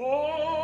Oh!